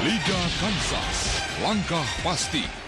Liga Kansas, langkah pasti.